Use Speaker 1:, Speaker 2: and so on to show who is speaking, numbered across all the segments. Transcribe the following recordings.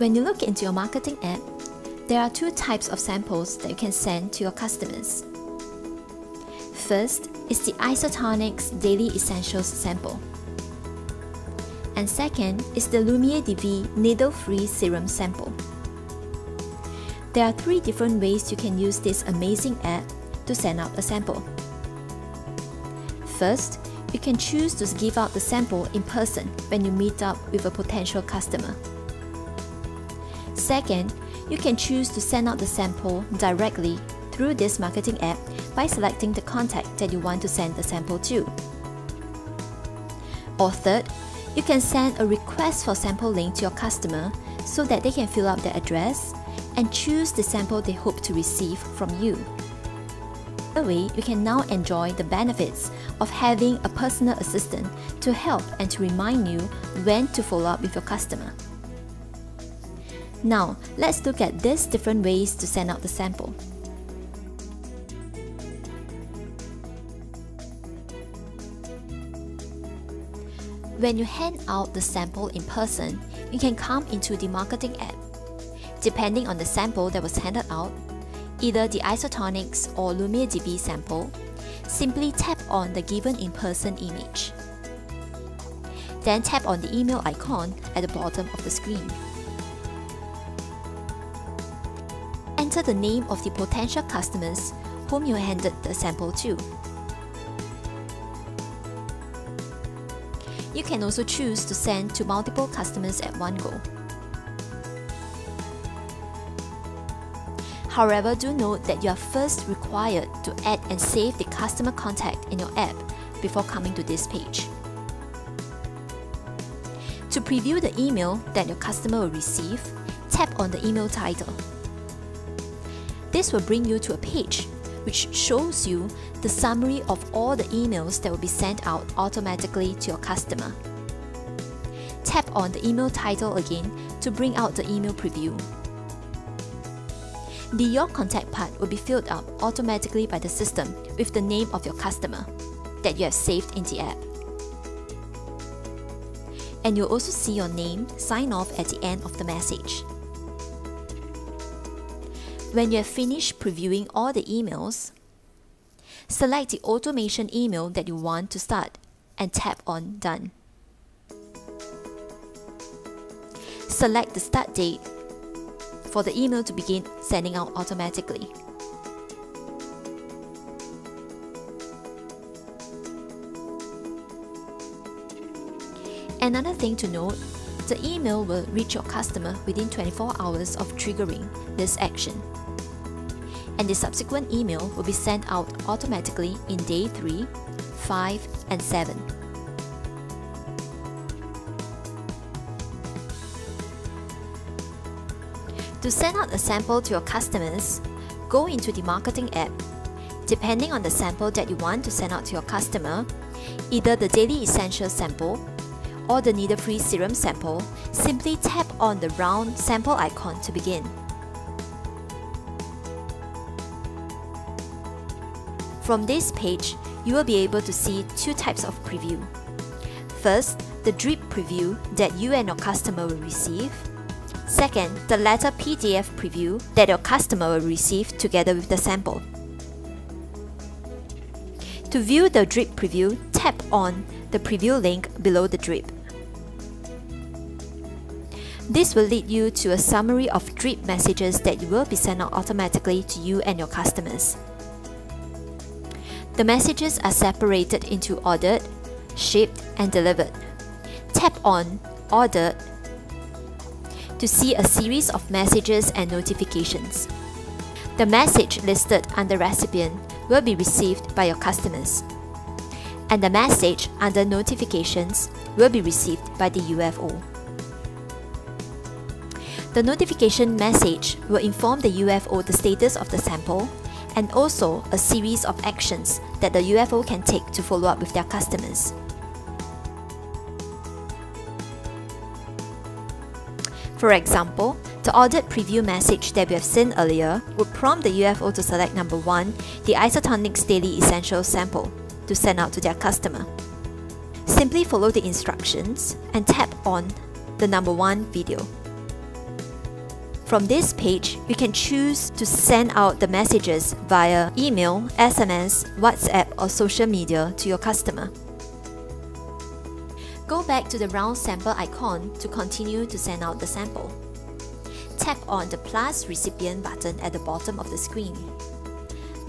Speaker 1: When you look into your marketing app, there are two types of samples that you can send to your customers. First is the Isotonix Daily Essentials sample. And second is the Lumiere DV needle-free serum sample. There are three different ways you can use this amazing app to send out a sample. First, you can choose to give out the sample in person when you meet up with a potential customer. Second, you can choose to send out the sample directly through this marketing app by selecting the contact that you want to send the sample to. Or third, you can send a request for sample link to your customer so that they can fill out their address and choose the sample they hope to receive from you. That way, you can now enjoy the benefits of having a personal assistant to help and to remind you when to follow up with your customer. Now, let's look at these different ways to send out the sample. When you hand out the sample in person, you can come into the marketing app. Depending on the sample that was handed out, either the Isotonix or Lumiere DV sample, simply tap on the given in-person image. Then tap on the email icon at the bottom of the screen. Enter the name of the potential customers whom you handed the sample to. You can also choose to send to multiple customers at one go. However, do note that you are first required to add and save the customer contact in your app before coming to this page. To preview the email that your customer will receive, tap on the email title. This will bring you to a page which shows you the summary of all the emails that will be sent out automatically to your customer. Tap on the email title again to bring out the email preview. The Your Contact part will be filled up automatically by the system with the name of your customer that you have saved in the app. And you'll also see your name sign off at the end of the message. When you have finished previewing all the emails, select the automation email that you want to start and tap on Done. Select the start date for the email to begin sending out automatically. Another thing to note the email will reach your customer within 24 hours of triggering this action. And the subsequent email will be sent out automatically in day 3, 5, and 7. To send out a sample to your customers, go into the marketing app. Depending on the sample that you want to send out to your customer, either the Daily essential sample or the needle-free serum sample, simply tap on the round sample icon to begin. From this page, you will be able to see two types of preview. First, the drip preview that you and your customer will receive. Second, the letter PDF preview that your customer will receive together with the sample. To view the drip preview, tap on the preview link below the drip. This will lead you to a summary of drip messages that will be sent out automatically to you and your customers. The messages are separated into ordered, shipped, and delivered. Tap on Ordered to see a series of messages and notifications. The message listed under recipient will be received by your customers, and the message under notifications will be received by the UFO. The notification message will inform the UFO the status of the sample and also a series of actions that the UFO can take to follow up with their customers. For example, the ordered preview message that we have seen earlier would prompt the UFO to select number 1, the Isotonix Daily Essential sample, to send out to their customer. Simply follow the instructions and tap on the number 1 video. From this page, you can choose to send out the messages via email, SMS, WhatsApp, or social media to your customer. Go back to the round sample icon to continue to send out the sample. Tap on the plus recipient button at the bottom of the screen.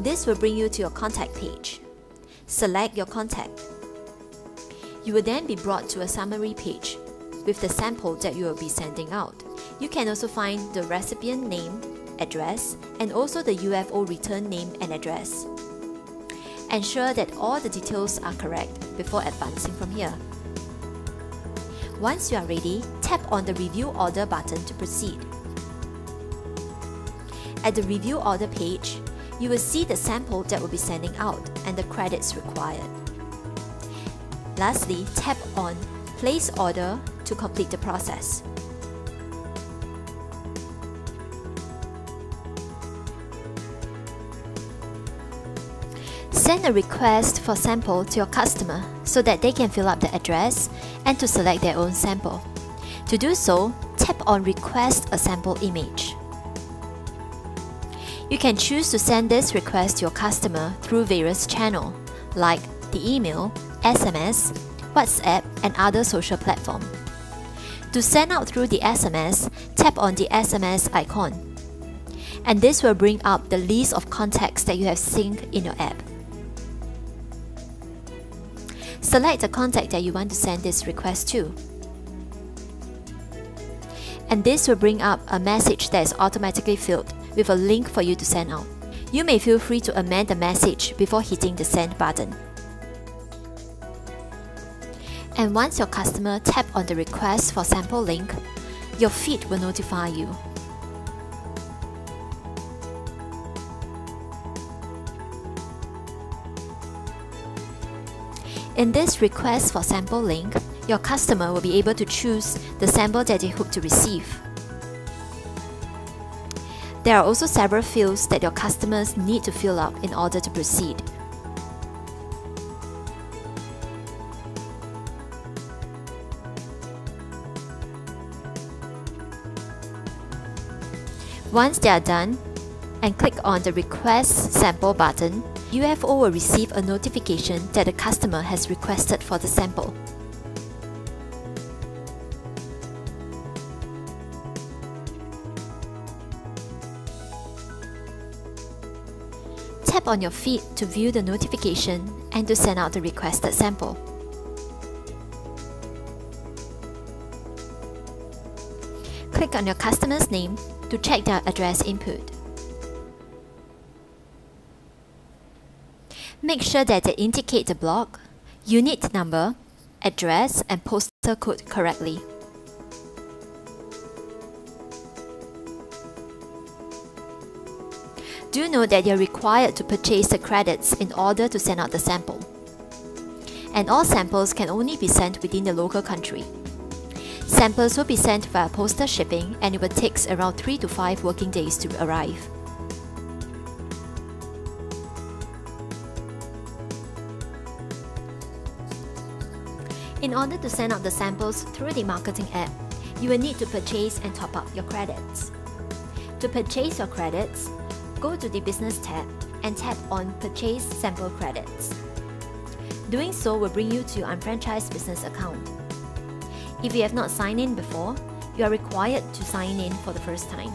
Speaker 1: This will bring you to your contact page. Select your contact. You will then be brought to a summary page with the sample that you will be sending out. You can also find the recipient name, address, and also the UFO return name and address. Ensure that all the details are correct before advancing from here. Once you are ready, tap on the Review Order button to proceed. At the Review Order page, you will see the sample that will be sending out and the credits required. Lastly, tap on Place Order to complete the process. Send a request for sample to your customer so that they can fill up the address and to select their own sample. To do so, tap on Request a sample image. You can choose to send this request to your customer through various channels like the email, SMS, WhatsApp, and other social platform. To send out through the SMS, tap on the SMS icon. And this will bring up the list of contacts that you have synced in your app. Select the contact that you want to send this request to. And this will bring up a message that is automatically filled with a link for you to send out. You may feel free to amend the message before hitting the send button. And once your customer tap on the request for sample link, your feed will notify you. In this request for sample link, your customer will be able to choose the sample that they hope to receive. There are also several fields that your customers need to fill up in order to proceed. Once they are done, and click on the Request Sample button, UFO will receive a notification that the customer has requested for the sample. Tap on your feed to view the notification and to send out the requested sample. Click on your customer's name to check their address input. Make sure that they indicate the block, unit number, address, and postal code correctly. Do note that you're required to purchase the credits in order to send out the sample. And all samples can only be sent within the local country. Samples will be sent via postal shipping and it will take around 3 to 5 working days to arrive. In order to send out the samples through the marketing app, you will need to purchase and top up your credits. To purchase your credits, go to the Business tab and tap on Purchase Sample Credits. Doing so will bring you to your UnFranchise business account. If you have not signed in before, you are required to sign in for the first time.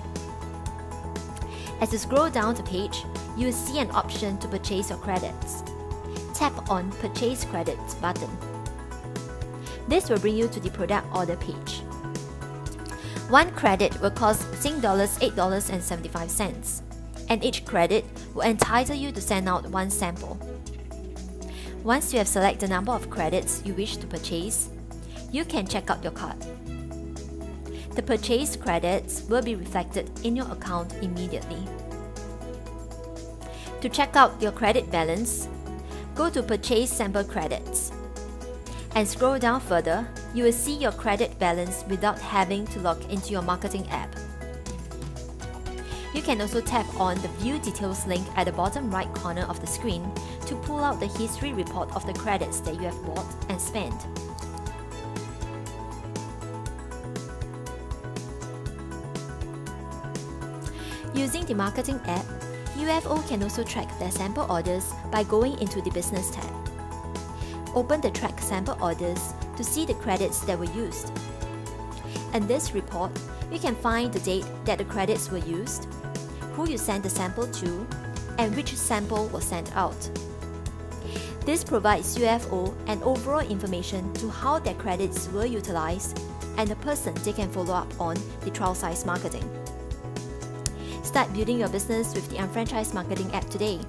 Speaker 1: As you scroll down the page, you will see an option to purchase your credits. Tap on Purchase Credits button. This will bring you to the product order page. One credit will cost Sing dollars $8.75 and each credit will entitle you to send out one sample. Once you have selected the number of credits you wish to purchase, you can check out your card. The purchased credits will be reflected in your account immediately. To check out your credit balance, go to Purchase Sample Credits. And scroll down further, you will see your credit balance without having to log into your marketing app. You can also tap on the View Details link at the bottom right corner of the screen to pull out the history report of the credits that you have bought and spent. Using the marketing app, UFO can also track their sample orders by going into the Business tab. Open the Track Sample Orders to see the credits that were used. In this report, you can find the date that the credits were used, who you sent the sample to, and which sample was sent out. This provides UFO an overall information to how their credits were utilized and the person they can follow up on the trial size marketing. Start building your business with the UnFranchise Marketing app today.